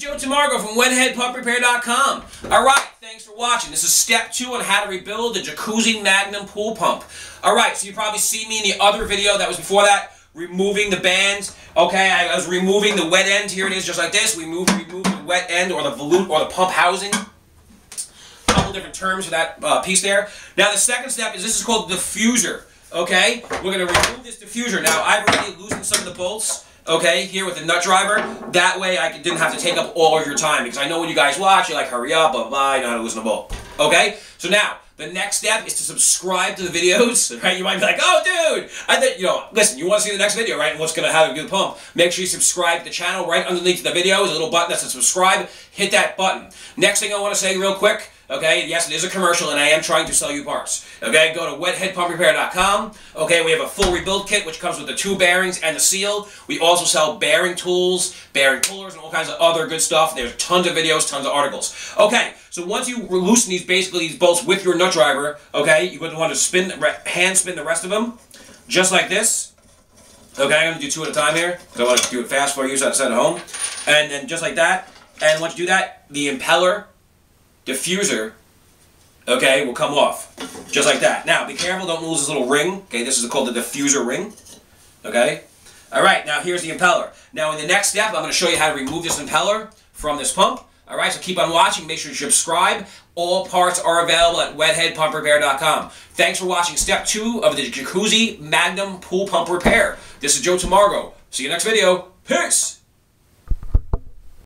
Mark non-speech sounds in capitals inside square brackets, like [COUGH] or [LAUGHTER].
Joe Tamargo from WetHeadPumpRepair.com. All right, thanks for watching. This is step two on how to rebuild the Jacuzzi Magnum pool pump. All right, so you probably see me in the other video that was before that, removing the bands. Okay, I was removing the wet end. Here it is, just like this. We move, remove the wet end or the volute or the pump housing. A couple different terms for that uh, piece there. Now the second step is this is called the diffuser. Okay, we're gonna remove this diffuser. Now I've already loosened some of the bolts okay, here with the nut driver. That way I didn't have to take up all of your time because I know when you guys watch, you're like, hurry up, blah, blah, how to loosen a bolt. Okay? So now, the next step is to subscribe to the videos, [LAUGHS] right? You might be like, oh, dude, I think, you know, listen, you want to see the next video, right? And what's going to happen a the pump. Make sure you subscribe to the channel. Right underneath the video is a little button that says subscribe. Hit that button. Next thing I want to say real quick, Okay, yes, it is a commercial, and I am trying to sell you parts. Okay, go to wetheadpumprepair.com. Okay, we have a full rebuild kit, which comes with the two bearings and the seal. We also sell bearing tools, bearing pullers, and all kinds of other good stuff. There's tons of videos, tons of articles. Okay, so once you loosen these, basically these bolts with your nut driver, okay, you're going to want to spin, hand spin the rest of them, just like this. Okay, I'm going to do two at a time here, because I want to do it fast for you so I set at home. And then just like that. And once you do that, the impeller diffuser, okay, will come off. Just like that. Now, be careful, don't lose this little ring. Okay, this is called the diffuser ring. Okay? Alright, now here's the impeller. Now, in the next step, I'm going to show you how to remove this impeller from this pump. Alright, so keep on watching. Make sure you subscribe. All parts are available at wetheadpumprepair.com. Thanks for watching step two of the Jacuzzi Magnum Pool Pump Repair. This is Joe Tamargo. See you next video. Peace!